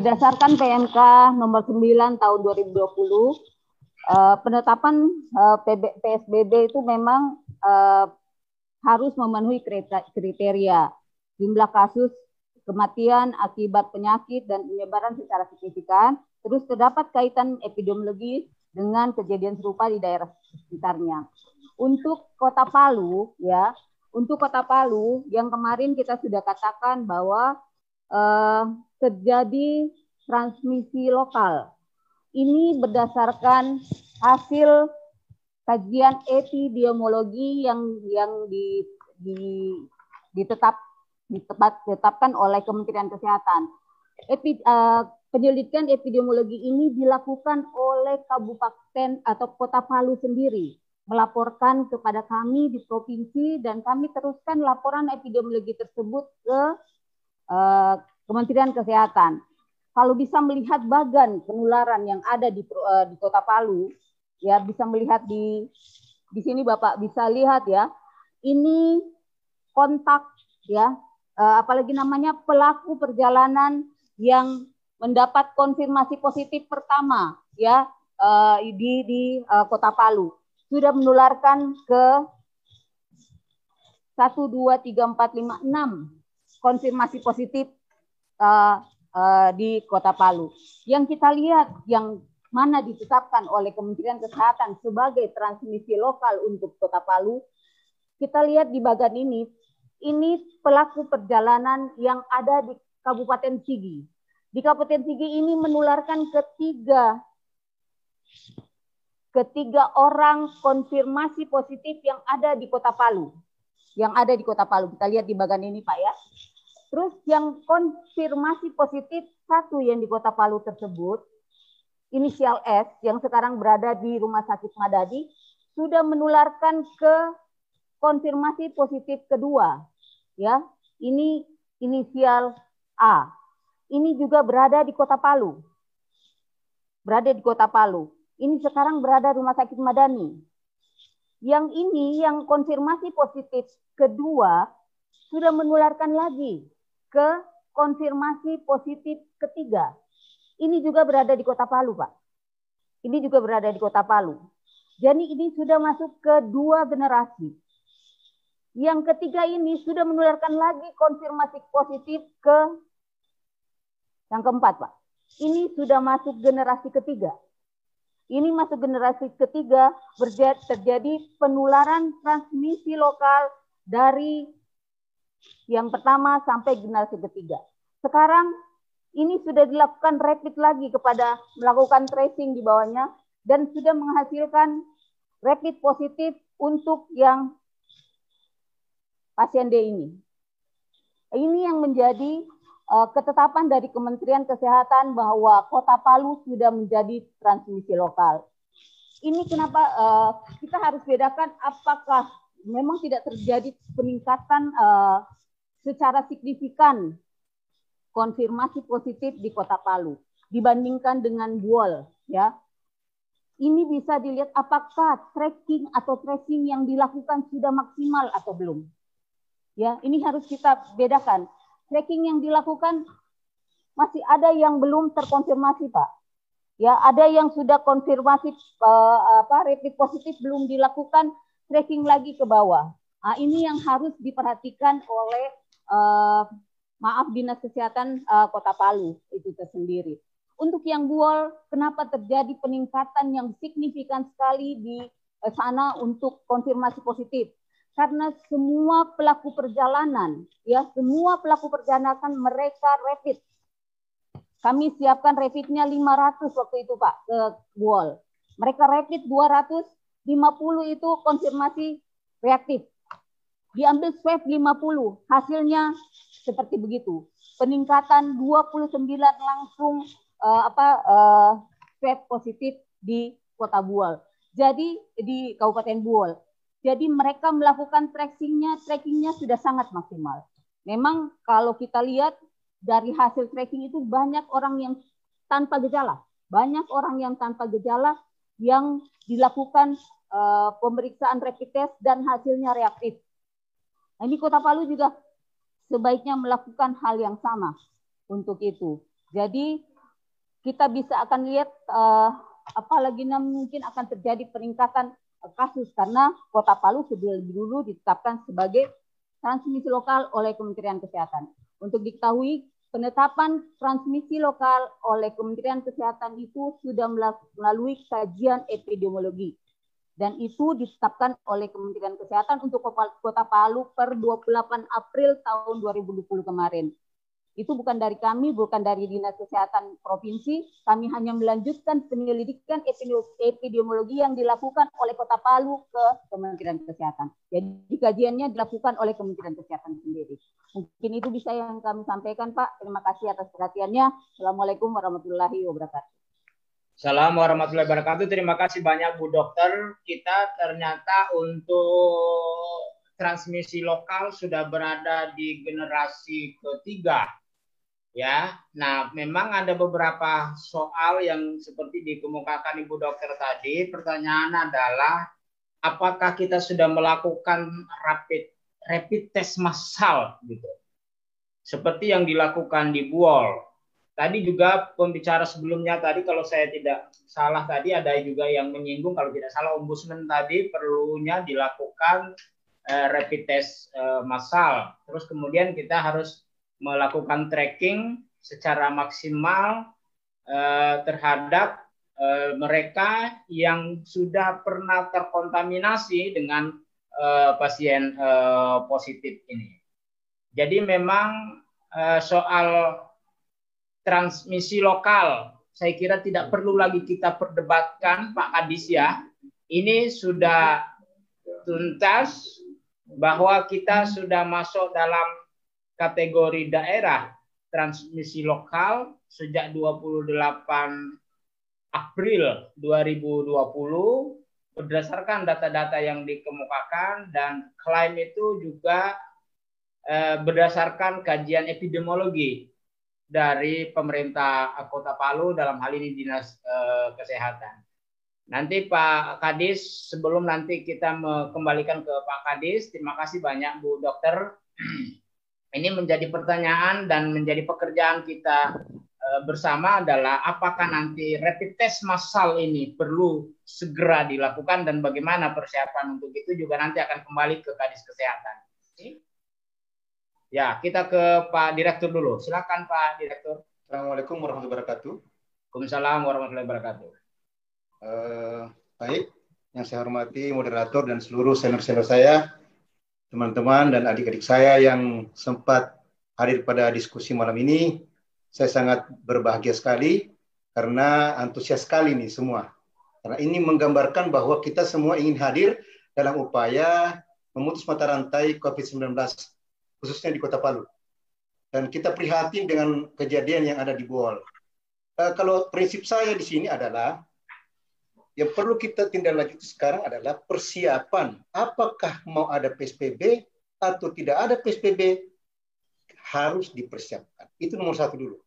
berdasarkan PMK nomor 9 tahun 2020 uh, penetapan uh, PB, PSBB itu memang uh, harus memenuhi kriteria jumlah kasus kematian akibat penyakit dan penyebaran secara signifikan, terus terdapat kaitan epidemiologi dengan kejadian serupa di daerah sekitarnya. Untuk Kota Palu ya, untuk Kota Palu yang kemarin kita sudah katakan bahwa uh, terjadi transmisi lokal. Ini berdasarkan hasil kajian epidemiologi yang yang di, di ditetap ditetapkan oleh Kementerian Kesehatan. Epi, uh, penyelidikan epidemiologi ini dilakukan oleh kabupaten atau kota Palu sendiri melaporkan kepada kami di provinsi dan kami teruskan laporan epidemiologi tersebut ke uh, Kementerian Kesehatan. Kalau bisa melihat bagan penularan yang ada di uh, di Kota Palu, ya bisa melihat di di sini Bapak bisa lihat ya. Ini kontak ya, uh, apalagi namanya pelaku perjalanan yang mendapat konfirmasi positif pertama ya uh, di di uh, Kota Palu sudah menularkan ke 1 2 3 4 5 6 konfirmasi positif uh, uh, di Kota Palu. Yang kita lihat yang mana ditetapkan oleh Kementerian Kesehatan sebagai transmisi lokal untuk Kota Palu, kita lihat di bagian ini, ini pelaku perjalanan yang ada di Kabupaten Sigi. Di Kabupaten Sigi ini menularkan ketiga ketiga orang konfirmasi positif yang ada di Kota Palu. Yang ada di Kota Palu. Kita lihat di bagian ini Pak ya. Terus yang konfirmasi positif satu yang di Kota Palu tersebut, inisial S yang sekarang berada di Rumah Sakit Madadi, sudah menularkan ke konfirmasi positif kedua. Ya, ini inisial A. Ini juga berada di Kota Palu. Berada di Kota Palu ini sekarang berada rumah sakit Madani. Yang ini yang konfirmasi positif kedua sudah menularkan lagi ke konfirmasi positif ketiga. Ini juga berada di Kota Palu, Pak. Ini juga berada di Kota Palu. Jadi ini sudah masuk ke dua generasi. Yang ketiga ini sudah menularkan lagi konfirmasi positif ke yang keempat, Pak. Ini sudah masuk generasi ketiga. Ini masuk generasi ketiga terjadi penularan transmisi lokal dari yang pertama sampai generasi ketiga. Sekarang ini sudah dilakukan rapid lagi kepada melakukan tracing di bawahnya dan sudah menghasilkan rapid positif untuk yang pasien D ini. Ini yang menjadi uh, ketetapan dari Kementerian Kesehatan bahwa Kota Palu sudah menjadi transmisi lokal. Ini kenapa uh, kita harus bedakan apakah memang tidak terjadi peningkatan uh, secara signifikan konfirmasi positif di Kota Palu dibandingkan dengan Buol ya. Ini bisa dilihat apakah tracking atau tracing yang dilakukan sudah maksimal atau belum. Ya, ini harus kita bedakan tracking yang dilakukan masih ada yang belum terkonfirmasi, Pak. Ya, ada yang sudah konfirmasi uh, apa rapid positif belum dilakukan tracking lagi ke bawah. Nah, ini yang harus diperhatikan oleh uh, maaf Dinas Kesehatan uh, Kota Palu itu tersendiri. Untuk yang buol, kenapa terjadi peningkatan yang signifikan sekali di uh, sana untuk konfirmasi positif? karena semua pelaku perjalanan ya semua pelaku perjalanan mereka rapid kami siapkan rapidnya 500 waktu itu Pak ke Buol mereka rapid 250 itu konfirmasi reaktif. Diambil swab 50 hasilnya seperti begitu. Peningkatan 29 langsung uh, apa uh, swab positif di Kota Buol. Jadi di Kabupaten Buol. Jadi mereka melakukan trackingnya, trackingnya sudah sangat maksimal. Memang kalau kita lihat dari hasil tracking itu banyak orang yang tanpa gejala, banyak orang yang tanpa gejala yang dilakukan uh, pemeriksaan rapid test dan hasilnya reaktif. Nah, ini Kota Palu juga sebaiknya melakukan hal yang sama untuk itu. Jadi kita bisa akan lihat uh, apalagi mungkin akan terjadi peningkatan kasus karena Kota Palu sudah dulu ditetapkan sebagai transmisi lokal oleh Kementerian Kesehatan. Untuk diketahui, penetapan transmisi lokal oleh Kementerian Kesehatan itu sudah melalui kajian epidemiologi dan itu ditetapkan oleh Kementerian Kesehatan untuk Kota Palu per 28 April tahun 2020 kemarin. Itu bukan dari kami, bukan dari Dinas Kesehatan Provinsi. Kami hanya melanjutkan penyelidikan epidemiologi yang dilakukan oleh Kota Palu ke Kementerian Kesehatan. Jadi kajiannya dilakukan oleh Kementerian Kesehatan sendiri. Mungkin itu bisa yang kami sampaikan, Pak. Terima kasih atas perhatiannya. Assalamualaikum warahmatullahi wabarakatuh. Assalamualaikum warahmatullahi wabarakatuh. Terima kasih banyak Bu Dokter. Kita ternyata untuk transmisi lokal sudah berada di generasi ketiga ya. Nah, memang ada beberapa soal yang seperti dikemukakan Ibu Dokter tadi. Pertanyaan adalah apakah kita sudah melakukan rapid rapid test massal gitu. Seperti yang dilakukan di Buol. Tadi juga pembicara sebelumnya tadi kalau saya tidak salah tadi ada juga yang menyinggung kalau tidak salah ombudsman tadi perlunya dilakukan eh, rapid test eh, massal. Terus kemudian kita harus melakukan tracking secara maksimal eh, terhadap eh, mereka yang sudah pernah terkontaminasi dengan eh, pasien eh, positif ini. Jadi memang eh, soal transmisi lokal saya kira tidak perlu lagi kita perdebatkan Pak Kadis ya. Ini sudah tuntas bahwa kita sudah masuk dalam kategori daerah transmisi lokal sejak 28 April 2020 berdasarkan data-data yang dikemukakan dan klaim itu juga eh, berdasarkan kajian epidemiologi dari pemerintah Kota Palu dalam hal ini Dinas eh, Kesehatan. Nanti Pak Kadis sebelum nanti kita kembalikan ke Pak Kadis, terima kasih banyak Bu Dokter ini menjadi pertanyaan dan menjadi pekerjaan kita eh, bersama adalah apakah nanti rapid test massal ini perlu segera dilakukan dan bagaimana persiapan untuk itu juga nanti akan kembali ke Kadis Kesehatan. Ya, kita ke Pak Direktur dulu. Silakan Pak Direktur. Assalamualaikum warahmatullahi wabarakatuh. Waalaikumsalam warahmatullahi wabarakatuh. Uh, baik, yang saya hormati moderator dan seluruh senior-senior saya, teman-teman dan adik-adik saya yang sempat hadir pada diskusi malam ini. Saya sangat berbahagia sekali karena antusias sekali nih semua. Karena ini menggambarkan bahwa kita semua ingin hadir dalam upaya memutus mata rantai COVID-19 khususnya di Kota Palu. Dan kita prihatin dengan kejadian yang ada di Boal. Uh, kalau prinsip saya di sini adalah yang perlu kita tindak lanjut sekarang adalah persiapan. Apakah mau ada PSBB atau tidak ada PSBB harus dipersiapkan. Itu nomor satu dulu.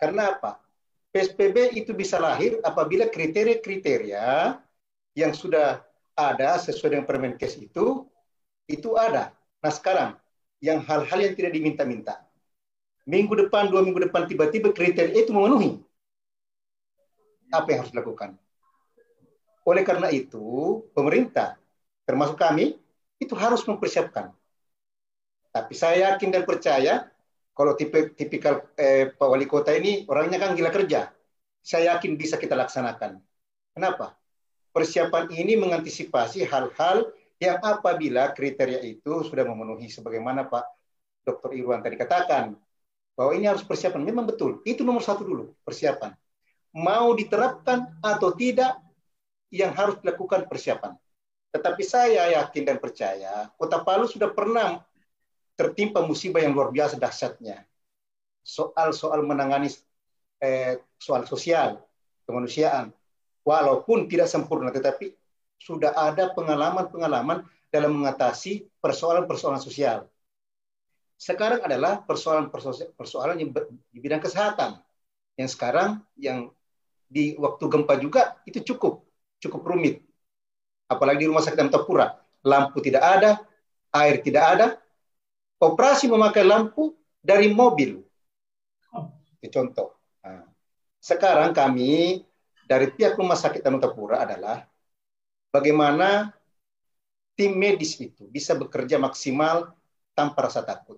Karena apa? PSBB itu bisa lahir apabila kriteria-kriteria yang sudah ada sesuai dengan Permenkes itu, itu ada. Nah sekarang, yang hal-hal yang tidak diminta-minta. Minggu depan, dua minggu depan, tiba-tiba kriteria itu memenuhi. Apa yang harus dilakukan? Oleh karena itu, pemerintah, termasuk kami, itu harus mempersiapkan. Tapi saya yakin dan percaya, kalau tipe, tipikal eh, Pak Wali Kota ini orangnya kan gila kerja. Saya yakin bisa kita laksanakan. Kenapa? Persiapan ini mengantisipasi hal-hal yang apabila kriteria itu sudah memenuhi sebagaimana Pak Dr. Irwan tadi katakan, bahwa ini harus persiapan. Memang betul, itu nomor satu dulu, persiapan. Mau diterapkan atau tidak, yang harus dilakukan persiapan. Tetapi saya yakin dan percaya, Kota Palu sudah pernah tertimpa musibah yang luar biasa dahsyatnya. Soal-soal menangani eh, soal sosial, kemanusiaan, walaupun tidak sempurna, tetapi sudah ada pengalaman-pengalaman dalam mengatasi persoalan-persoalan sosial. Sekarang adalah persoalan-persoalan yang di bidang kesehatan. Yang sekarang yang di waktu gempa juga itu cukup cukup rumit. Apalagi di rumah sakit Antapura, lampu tidak ada, air tidak ada, operasi memakai lampu dari mobil. Itu contoh. Nah, sekarang kami dari pihak Rumah Sakit Anutapura adalah bagaimana tim medis itu bisa bekerja maksimal tanpa rasa takut.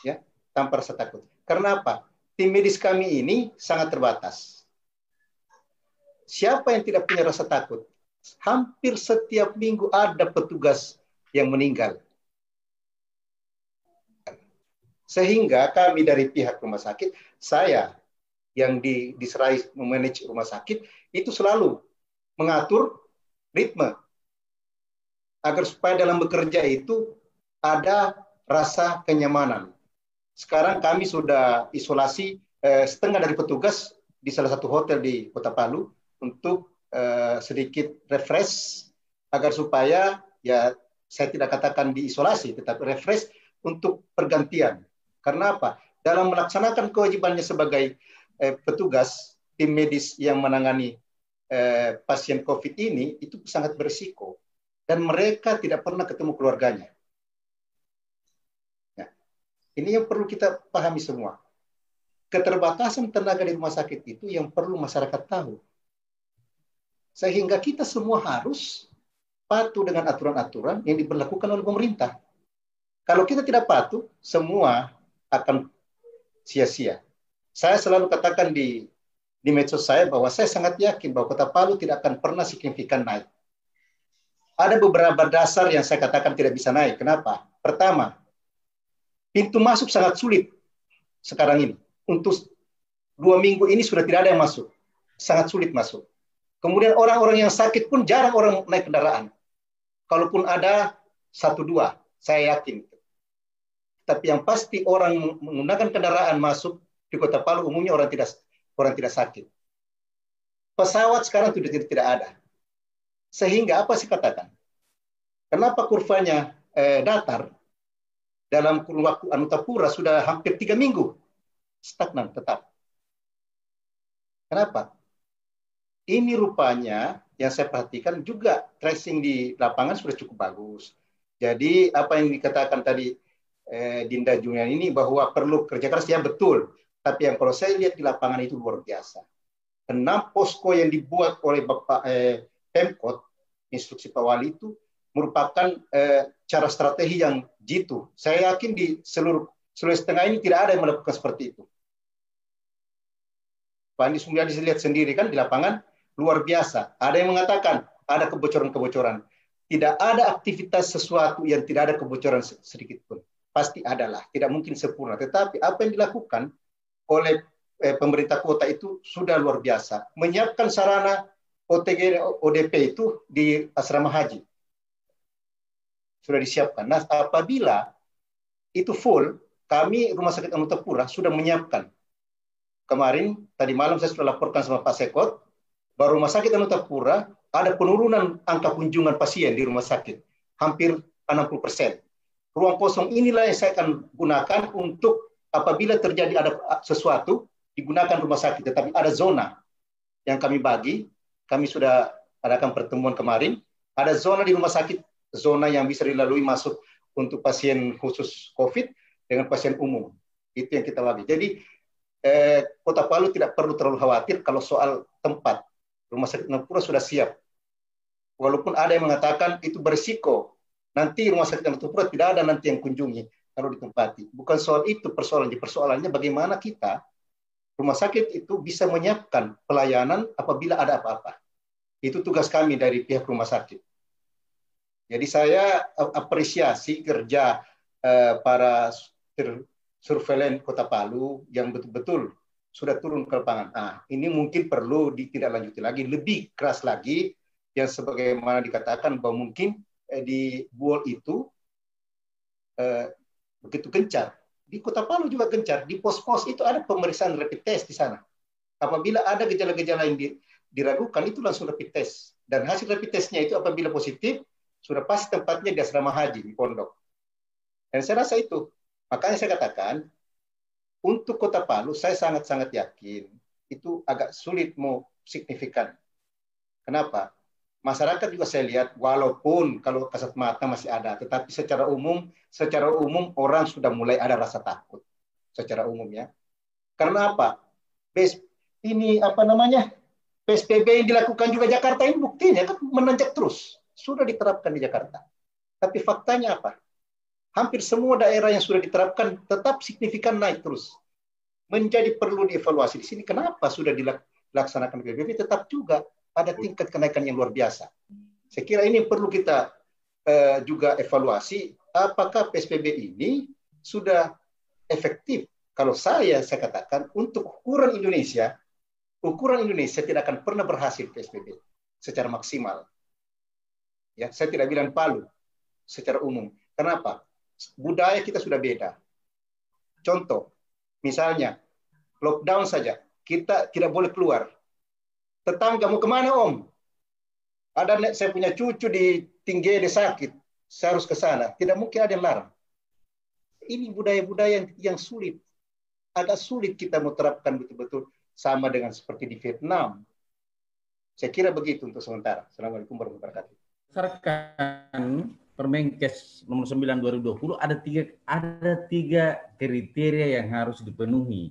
Ya, tanpa rasa takut. Karena apa? Tim medis kami ini sangat terbatas. Siapa yang tidak punya rasa takut? Hampir setiap minggu ada petugas yang meninggal. Sehingga kami dari pihak rumah sakit, saya yang di, diserai memanage rumah sakit, itu selalu mengatur ritme agar supaya dalam bekerja itu ada rasa kenyamanan. Sekarang kami sudah isolasi eh, setengah dari petugas di salah satu hotel di Kota Palu untuk eh, sedikit refresh agar supaya ya saya tidak katakan diisolasi tetapi refresh untuk pergantian. Karena apa? Dalam melaksanakan kewajibannya sebagai eh, petugas tim medis yang menangani eh, pasien COVID ini itu sangat berisiko dan mereka tidak pernah ketemu keluarganya. Nah, ini yang perlu kita pahami semua. Keterbatasan tenaga di rumah sakit itu yang perlu masyarakat tahu. Sehingga kita semua harus patuh dengan aturan-aturan yang diberlakukan oleh pemerintah. Kalau kita tidak patuh, semua akan sia-sia. Saya selalu katakan di di medsos saya bahwa saya sangat yakin bahwa Kota Palu tidak akan pernah signifikan naik ada beberapa dasar yang saya katakan tidak bisa naik. Kenapa? Pertama, pintu masuk sangat sulit sekarang ini. Untuk dua minggu ini sudah tidak ada yang masuk. Sangat sulit masuk. Kemudian orang-orang yang sakit pun jarang orang naik kendaraan. Kalaupun ada satu dua, saya yakin. Tapi yang pasti orang menggunakan kendaraan masuk di Kota Palu umumnya orang tidak orang tidak sakit. Pesawat sekarang sudah tidak, tidak ada. Sehingga apa sih katakan? Kenapa kurvanya eh, datar? Dalam kurun waktu Anutapura sudah hampir tiga minggu stagnan tetap. Kenapa? Ini rupanya yang saya perhatikan juga tracing di lapangan sudah cukup bagus. Jadi apa yang dikatakan tadi eh, Dinda Julian ini bahwa perlu kerja keras ya betul. Tapi yang kalau saya lihat di lapangan itu luar biasa. Enam posko yang dibuat oleh Bapak eh, Pemkot, instruksi Pak Wali itu merupakan eh, cara strategi yang jitu. Saya yakin di seluruh Sulawesi Tengah ini tidak ada yang melakukan seperti itu. Pak Andi Sumiadi lihat sendiri kan di lapangan luar biasa. Ada yang mengatakan ada kebocoran-kebocoran. Tidak ada aktivitas sesuatu yang tidak ada kebocoran sedikit pun. Pasti adalah, tidak mungkin sempurna. Tetapi apa yang dilakukan oleh eh, pemerintah kota itu sudah luar biasa. Menyiapkan sarana OTG ODP itu di asrama haji. Sudah disiapkan. Nah, apabila itu full, kami Rumah Sakit Anutapura sudah menyiapkan. Kemarin, tadi malam saya sudah laporkan sama Pak Sekot, bahwa Rumah Sakit Anutapura ada penurunan angka kunjungan pasien di rumah sakit. Hampir 60 persen. Ruang kosong inilah yang saya akan gunakan untuk apabila terjadi ada sesuatu, digunakan rumah sakit. Tetapi ada zona yang kami bagi kami sudah adakan pertemuan kemarin. Ada zona di rumah sakit, zona yang bisa dilalui masuk untuk pasien khusus COVID dengan pasien umum. Itu yang kita bagi. Jadi eh, Kota Palu tidak perlu terlalu khawatir kalau soal tempat. Rumah sakit Napura sudah siap. Walaupun ada yang mengatakan itu berisiko. Nanti rumah sakit Napura tidak ada nanti yang kunjungi kalau ditempati. Bukan soal itu persoalannya. Persoalannya bagaimana kita rumah sakit itu bisa menyiapkan pelayanan apabila ada apa-apa. Itu tugas kami dari pihak rumah sakit. Jadi saya apresiasi kerja uh, para surveilan Kota Palu yang betul-betul sudah turun ke lapangan. Nah, ini mungkin perlu ditindaklanjuti lagi, lebih keras lagi, yang sebagaimana dikatakan bahwa mungkin eh, di Buol itu eh, begitu gencar di Kota Palu juga gencar. Di pos-pos itu ada pemeriksaan rapid test di sana. Apabila ada gejala-gejala yang diragukan, itu langsung rapid test. Dan hasil rapid testnya itu apabila positif, sudah pasti tempatnya di asrama haji, di pondok. Dan saya rasa itu. Makanya saya katakan, untuk Kota Palu, saya sangat-sangat yakin itu agak sulit mau signifikan. Kenapa? masyarakat juga saya lihat walaupun kalau kasat mata masih ada, tetapi secara umum secara umum orang sudah mulai ada rasa takut secara umum ya. Karena apa? ini apa namanya PSBB yang dilakukan juga Jakarta ini buktinya kan menanjak terus sudah diterapkan di Jakarta. Tapi faktanya apa? Hampir semua daerah yang sudah diterapkan tetap signifikan naik terus. Menjadi perlu dievaluasi di sini. Kenapa sudah dilaksanakan PSBB tetap juga ada tingkat kenaikan yang luar biasa. Saya kira ini perlu kita uh, juga evaluasi apakah PSBB ini sudah efektif. Kalau saya saya katakan untuk ukuran Indonesia, ukuran Indonesia tidak akan pernah berhasil PSBB secara maksimal. Ya, saya tidak bilang Palu secara umum. Kenapa? Budaya kita sudah beda. Contoh, misalnya lockdown saja, kita tidak boleh keluar. Tetangga mau ke mana om? Ada saya punya cucu di tinggi di sakit, saya harus ke sana. Tidak mungkin ada yang larang. Ini budaya-budaya yang, yang sulit. Agak sulit kita mau terapkan betul-betul sama dengan seperti di Vietnam. Saya kira begitu untuk sementara. Assalamualaikum warahmatullahi wabarakatuh. Berdasarkan Permenkes nomor 9 2020 ada tiga ada tiga kriteria yang harus dipenuhi.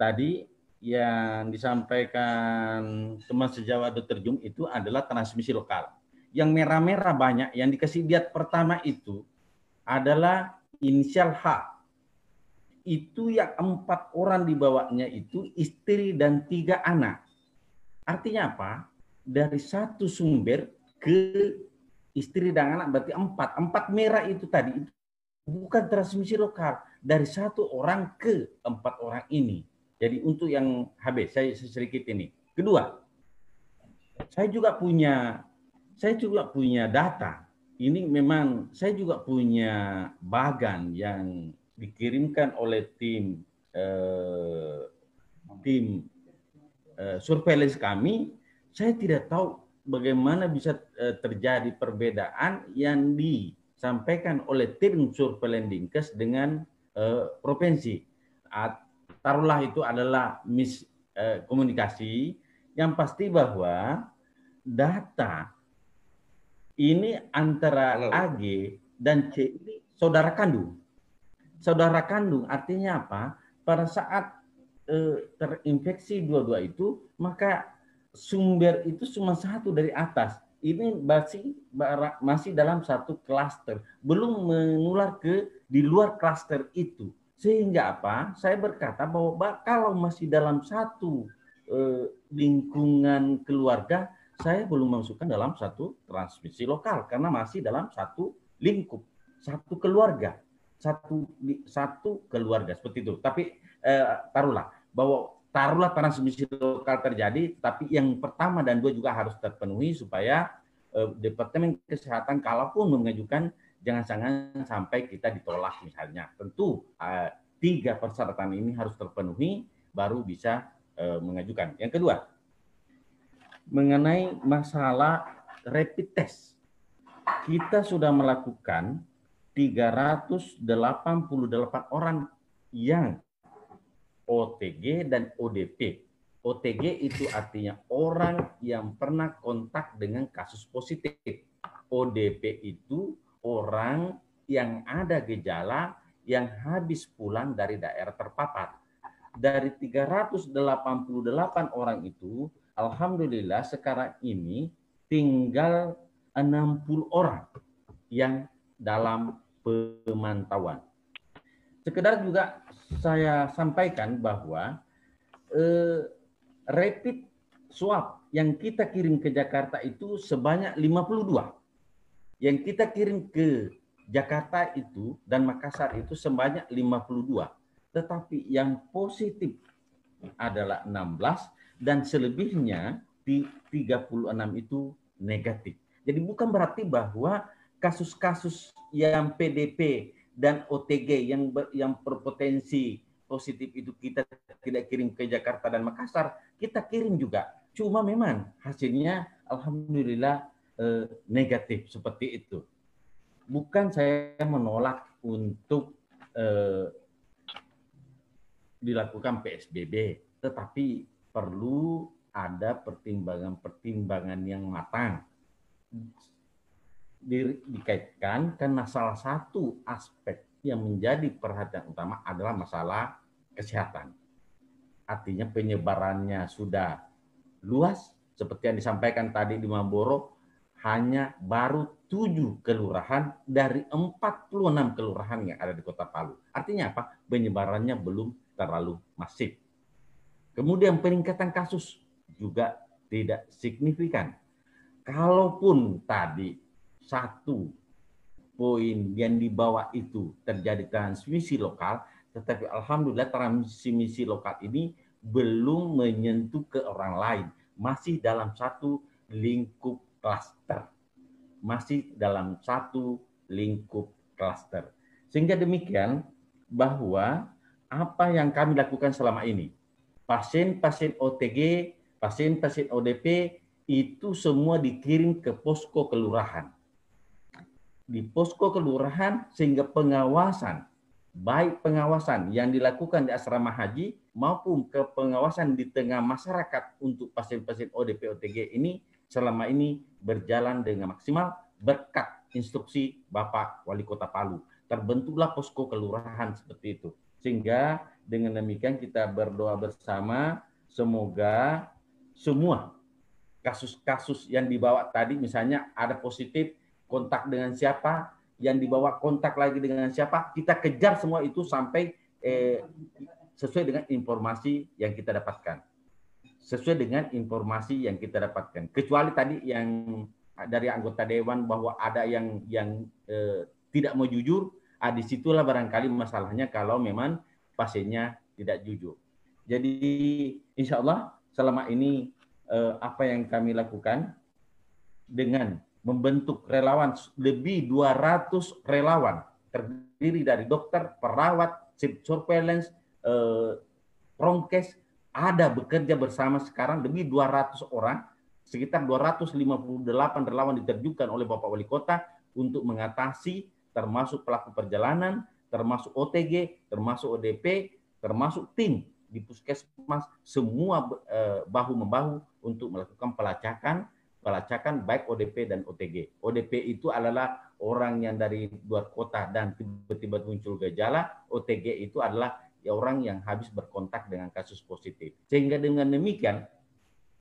Tadi yang disampaikan teman sejawat Dr. Jung itu adalah transmisi lokal yang merah-merah banyak, yang dikasih lihat pertama itu adalah inisial H. Itu yang empat orang dibawanya itu istri dan tiga anak. Artinya apa? Dari satu sumber ke istri dan anak berarti empat. Empat merah itu tadi itu bukan transmisi lokal dari satu orang ke empat orang ini. Jadi untuk yang HB saya sedikit ini. Kedua, saya juga punya saya juga punya data. Ini memang saya juga punya bagan yang dikirimkan oleh tim eh, tim eh, surveillance kami. Saya tidak tahu bagaimana bisa eh, terjadi perbedaan yang disampaikan oleh tim surveillance Dinkes dengan eh, provinsi. Taruhlah itu adalah miskomunikasi. Eh, yang pasti bahwa data ini antara Halo. AG dan C ini saudara kandung. Saudara kandung artinya apa? Pada saat eh, terinfeksi dua-dua itu, maka sumber itu cuma satu dari atas. Ini masih masih dalam satu klaster, belum menular ke di luar klaster itu. Sehingga apa? Saya berkata bahwa kalau masih dalam satu eh, lingkungan keluarga, saya belum masukkan dalam satu transmisi lokal karena masih dalam satu lingkup, satu keluarga, satu satu keluarga seperti itu. Tapi eh, taruhlah bahwa taruhlah transmisi lokal terjadi, tapi yang pertama dan dua juga harus terpenuhi supaya eh, Departemen Kesehatan kalaupun mengajukan jangan-jangan sampai kita ditolak misalnya. Tentu eh, tiga persyaratan ini harus terpenuhi baru bisa eh, mengajukan. Yang kedua, mengenai masalah rapid test. Kita sudah melakukan 388 orang yang OTG dan ODP. OTG itu artinya orang yang pernah kontak dengan kasus positif. ODP itu orang yang ada gejala yang habis pulang dari daerah terpapar. Dari 388 orang itu, Alhamdulillah sekarang ini tinggal 60 orang yang dalam pemantauan. Sekedar juga saya sampaikan bahwa eh, rapid swab yang kita kirim ke Jakarta itu sebanyak 52. Yang kita kirim ke Jakarta itu dan Makassar itu sebanyak 52. Tetapi yang positif adalah 16 dan selebihnya di 36 itu negatif. Jadi bukan berarti bahwa kasus-kasus yang PDP dan OTG yang ber, yang berpotensi positif itu kita tidak kirim ke Jakarta dan Makassar, kita kirim juga. Cuma memang hasilnya alhamdulillah eh, negatif seperti itu. Bukan saya menolak untuk eh, dilakukan PSBB, tetapi perlu ada pertimbangan-pertimbangan yang matang. Di, dikaitkan karena salah satu aspek yang menjadi perhatian utama adalah masalah kesehatan. artinya penyebarannya sudah luas seperti yang disampaikan tadi di Mamboro hanya baru tujuh kelurahan dari 46 kelurahan yang ada di Kota Palu. Artinya apa? Penyebarannya belum terlalu masif. Kemudian peningkatan kasus juga tidak signifikan. Kalaupun tadi satu poin yang dibawa itu terjadi transmisi lokal, tetapi alhamdulillah transmisi lokal ini belum menyentuh ke orang lain, masih dalam satu lingkup klaster. Masih dalam satu lingkup klaster. Sehingga demikian bahwa apa yang kami lakukan selama ini, pasien-pasien OTG, pasien-pasien ODP itu semua dikirim ke posko kelurahan. Di posko kelurahan sehingga pengawasan, baik pengawasan yang dilakukan di asrama haji maupun ke pengawasan di tengah masyarakat untuk pasien-pasien ODP OTG ini selama ini berjalan dengan maksimal berkat instruksi Bapak Wali Kota Palu. Terbentuklah posko kelurahan seperti itu. Sehingga dengan demikian kita berdoa bersama semoga semua kasus-kasus yang dibawa tadi misalnya ada positif kontak dengan siapa, yang dibawa kontak lagi dengan siapa, kita kejar semua itu sampai eh, sesuai dengan informasi yang kita dapatkan sesuai dengan informasi yang kita dapatkan. Kecuali tadi yang dari anggota dewan bahwa ada yang yang eh, tidak mau jujur, ah di situlah barangkali masalahnya kalau memang pasiennya tidak jujur. Jadi insya Allah selama ini eh, apa yang kami lakukan dengan membentuk relawan lebih 200 relawan terdiri dari dokter, perawat, surveillance, eh, ada bekerja bersama sekarang lebih 200 orang, sekitar 258 relawan diterjunkan oleh Bapak Wali Kota untuk mengatasi termasuk pelaku perjalanan, termasuk OTG, termasuk ODP, termasuk tim di puskesmas semua eh, bahu membahu untuk melakukan pelacakan pelacakan baik ODP dan OTG. ODP itu adalah orang yang dari luar kota dan tiba-tiba muncul gejala, OTG itu adalah ya orang yang habis berkontak dengan kasus positif. Sehingga dengan demikian,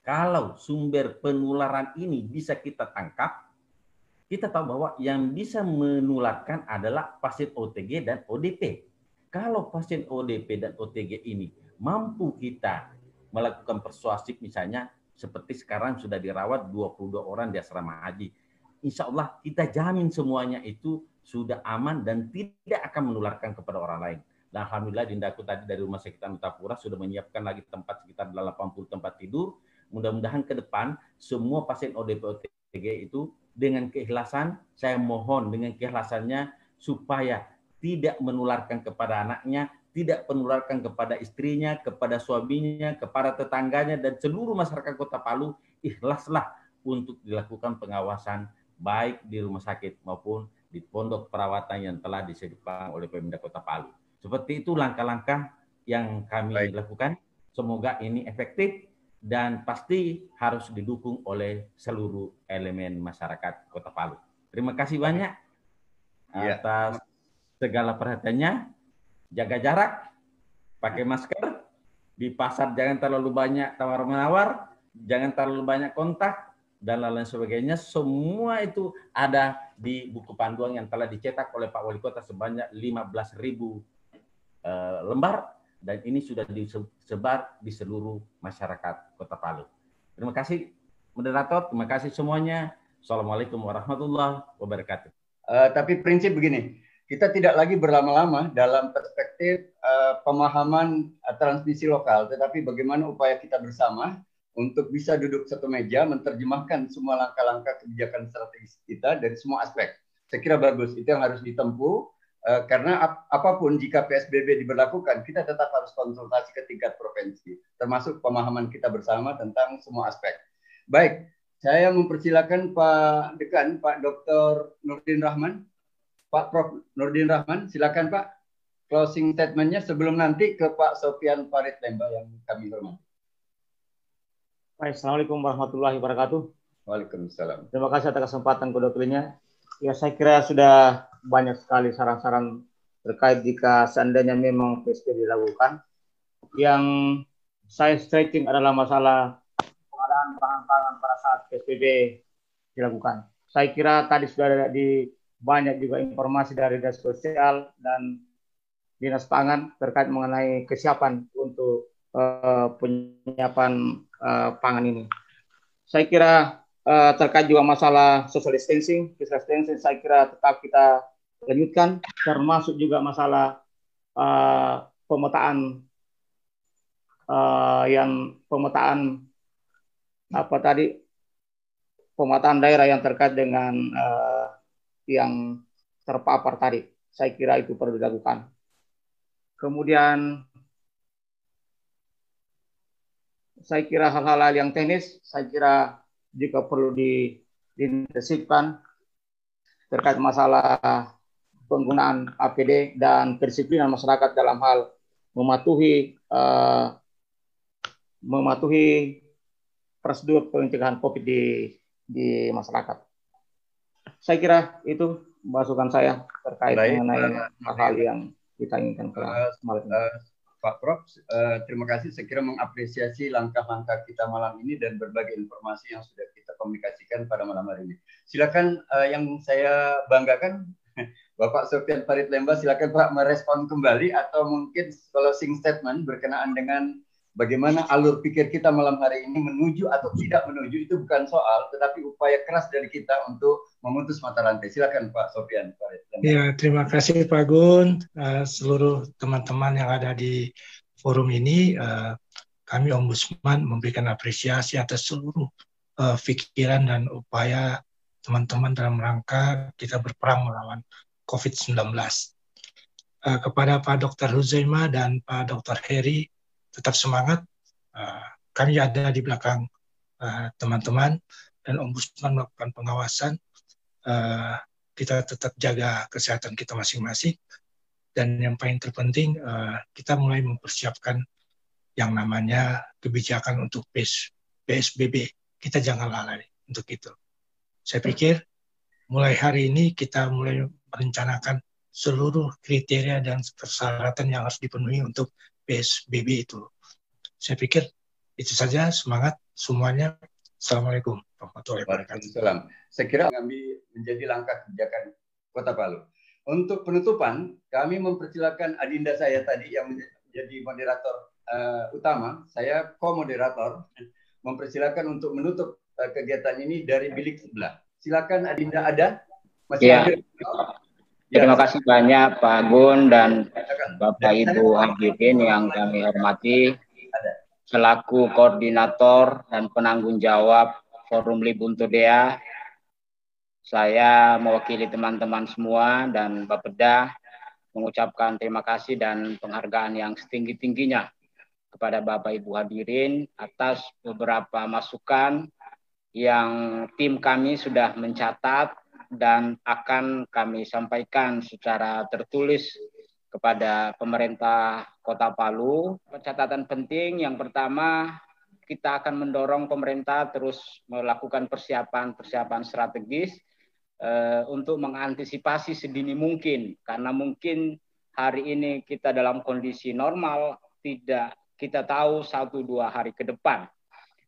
kalau sumber penularan ini bisa kita tangkap, kita tahu bahwa yang bisa menularkan adalah pasien OTG dan ODP. Kalau pasien ODP dan OTG ini mampu kita melakukan persuasif misalnya seperti sekarang sudah dirawat 22 orang di asrama haji. Insya Allah kita jamin semuanya itu sudah aman dan tidak akan menularkan kepada orang lain. Dan Alhamdulillah Dindaku tadi dari Rumah Sakit Antapura sudah menyiapkan lagi tempat sekitar 80 tempat tidur. Mudah-mudahan ke depan semua pasien ODP OTG itu dengan keikhlasan, saya mohon dengan keikhlasannya supaya tidak menularkan kepada anaknya, tidak menularkan kepada istrinya, kepada suaminya, kepada tetangganya, dan seluruh masyarakat kota Palu, ikhlaslah untuk dilakukan pengawasan baik di rumah sakit maupun di pondok perawatan yang telah disediakan oleh Pemda Kota Palu. Seperti itu langkah-langkah yang kami Baik. lakukan. Semoga ini efektif dan pasti harus didukung oleh seluruh elemen masyarakat Kota Palu. Terima kasih banyak ya. atas segala perhatiannya. Jaga jarak, pakai masker, di pasar jangan terlalu banyak tawar-menawar, jangan terlalu banyak kontak, dan lain-lain sebagainya. Semua itu ada di buku panduan yang telah dicetak oleh Pak Wali Kota sebanyak 15.000 Eh, lembar dan ini sudah disebar di seluruh masyarakat Kota Palu. Terima kasih moderator, terima kasih semuanya. Assalamualaikum warahmatullahi wabarakatuh. Uh, tapi prinsip begini, kita tidak lagi berlama-lama dalam perspektif uh, pemahaman uh, transmisi lokal, tetapi bagaimana upaya kita bersama untuk bisa duduk satu meja menerjemahkan semua langkah-langkah kebijakan strategis kita dari semua aspek. Saya kira bagus, itu yang harus ditempuh Eh, karena ap apa pun jika PSBB diberlakukan, kita tetap harus konsultasi ke tingkat provinsi, termasuk pemahaman kita bersama tentang semua aspek. Baik, saya mempersilakan Pak Dekan, Pak Dr. Nurdin Rahman. Pak Prof. Nurdin Rahman, silakan Pak closing statementnya sebelum nanti ke Pak Sofian Farid Lemba yang kami hormati. Baik, Assalamualaikum warahmatullahi wabarakatuh. Waalaikumsalam. Terima kasih atas kesempatan kedokternya. Ya, saya kira sudah banyak sekali saran-saran terkait jika seandainya memang PSBB dilakukan. Yang saya stretching adalah masalah pengadaan bahan pangan pada saat PSBB dilakukan. Saya kira tadi sudah ada di banyak juga informasi dari dinas sosial dan dinas pangan terkait mengenai kesiapan untuk uh, penyiapan uh, pangan ini. Saya kira uh, terkait juga masalah social distancing, social distancing saya kira tetap kita lanjutkan, termasuk juga masalah uh, pemetaan uh, yang pemetaan apa tadi pemetaan daerah yang terkait dengan uh, yang terpapar tadi. Saya kira itu perlu dilakukan. Kemudian saya kira hal-hal yang teknis, saya kira juga perlu diintensifkan terkait masalah penggunaan APD dan kedisiplinan masyarakat dalam hal mematuhi uh, mematuhi prosedur pencegahan COVID di di masyarakat. Saya kira itu masukan saya terkait Baik, mengenai hal-hal yang kita inginkan uh, uh, Pak Prof, uh, terima kasih. Saya kira mengapresiasi langkah-langkah kita malam ini dan berbagai informasi yang sudah kita komunikasikan pada malam hari ini. Silakan uh, yang saya banggakan, Bapak Sofian Farid Lemba, silakan Pak merespon kembali atau mungkin closing statement berkenaan dengan bagaimana alur pikir kita malam hari ini menuju atau tidak menuju itu bukan soal, tetapi upaya keras dari kita untuk memutus mata rantai. Silakan Pak Sofian. Ya, terima kasih Pak Gun, uh, seluruh teman-teman yang ada di forum ini. Uh, kami Ombudsman memberikan apresiasi atas seluruh uh, pikiran dan upaya teman-teman dalam rangka kita berperang melawan COVID-19. Uh, kepada Pak Dr. Huzaima dan Pak Dr. Heri, tetap semangat. Uh, kami ada di belakang eh, teman-teman dan ombudsman melakukan pengawasan. Uh, kita tetap jaga kesehatan kita masing-masing. Dan yang paling terpenting, kita mulai mempersiapkan yang namanya kebijakan untuk PS, PSBB. Kita jangan lalai untuk itu. Saya pikir mulai hari ini kita mulai merencanakan seluruh kriteria dan persyaratan yang harus dipenuhi untuk PSBB itu. Saya pikir itu saja semangat semuanya. Assalamualaikum warahmatullahi wabarakatuh. Saya kira mengambil menjadi langkah kebijakan Kota Palu. Untuk penutupan, kami mempersilakan adinda saya tadi yang menjadi moderator uh, utama, saya co-moderator, mempersilakan untuk menutup uh, kegiatan ini dari bilik sebelah. Silakan Adinda ada? Masih ya. ada? Terima kasih banyak Pak Gun dan Bapak Ibu hadirin yang kami hormati. selaku koordinator dan penanggung jawab Forum Libuntu Dea. Saya mewakili teman-teman semua dan Bapeda mengucapkan terima kasih dan penghargaan yang setinggi-tingginya kepada Bapak Ibu hadirin atas beberapa masukan yang tim kami sudah mencatat dan akan kami sampaikan secara tertulis kepada pemerintah Kota Palu. Catatan penting yang pertama kita akan mendorong pemerintah terus melakukan persiapan-persiapan strategis uh, untuk mengantisipasi sedini mungkin karena mungkin hari ini kita dalam kondisi normal tidak kita tahu satu dua hari ke depan.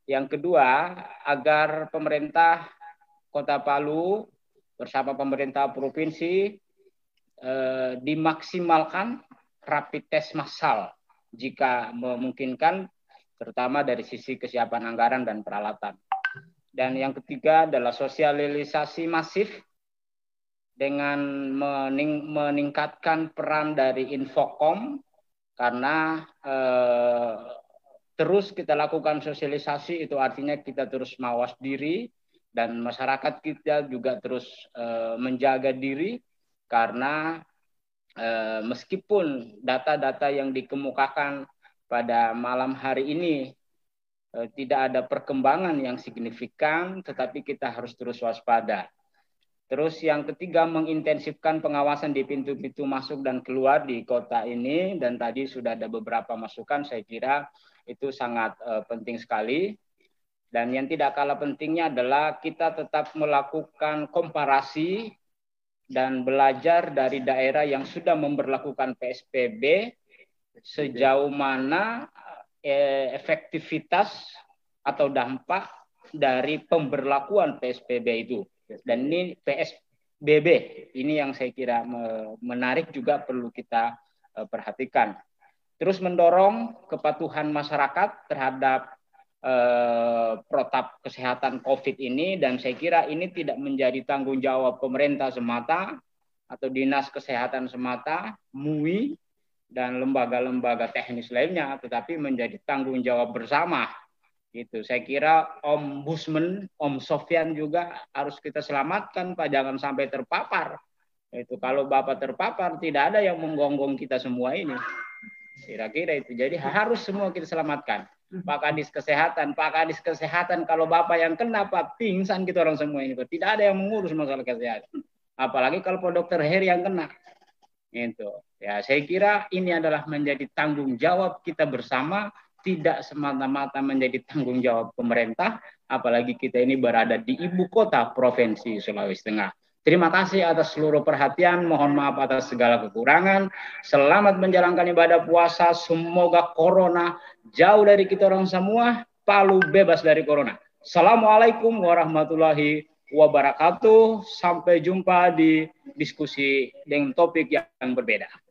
Yang kedua agar pemerintah Kota Palu bersama pemerintah provinsi eh, dimaksimalkan rapid test massal jika memungkinkan terutama dari sisi kesiapan anggaran dan peralatan. Dan yang ketiga adalah sosialisasi masif dengan mening meningkatkan peran dari Infocom karena eh, terus kita lakukan sosialisasi itu artinya kita terus mawas diri dan masyarakat kita juga terus uh, menjaga diri karena uh, meskipun data-data yang dikemukakan pada malam hari ini uh, tidak ada perkembangan yang signifikan, tetapi kita harus terus waspada. Terus yang ketiga mengintensifkan pengawasan di pintu-pintu masuk dan keluar di kota ini dan tadi sudah ada beberapa masukan saya kira itu sangat penting sekali dan yang tidak kalah pentingnya adalah kita tetap melakukan komparasi dan belajar dari daerah yang sudah memperlakukan PSBB sejauh mana eh, efektivitas atau dampak dari pemberlakuan PSBB itu. Dan ini PSBB ini yang saya kira menarik juga perlu kita eh, perhatikan. Terus mendorong kepatuhan masyarakat terhadap eh, protap kesehatan COVID ini dan saya kira ini tidak menjadi tanggung jawab pemerintah semata atau dinas kesehatan semata, MUI dan lembaga-lembaga teknis lainnya, tetapi menjadi tanggung jawab bersama. Gitu. Saya kira Ombudsman, Om Sofyan juga harus kita selamatkan, Pak. Jangan sampai terpapar. Itu kalau Bapak terpapar, tidak ada yang menggonggong kita semua ini. Kira-kira itu. Jadi harus semua kita selamatkan. Pak Kadis Kesehatan, Pak Kadis Kesehatan, kalau Bapak yang kena, Pak, pingsan kita orang semua ini. Tidak ada yang mengurus masalah kesehatan. Apalagi kalau Pak Dokter Heri yang kena. Itu. Ya, saya kira ini adalah menjadi tanggung jawab kita bersama, tidak semata-mata menjadi tanggung jawab pemerintah, apalagi kita ini berada di ibu kota Provinsi Sulawesi Tengah. Terima kasih atas seluruh perhatian. Mohon maaf atas segala kekurangan. Selamat menjalankan ibadah puasa. Semoga corona jauh dari kita orang semua. Palu bebas dari corona. Assalamualaikum warahmatullahi wabarakatuh. Sampai jumpa di diskusi dengan topik yang berbeda.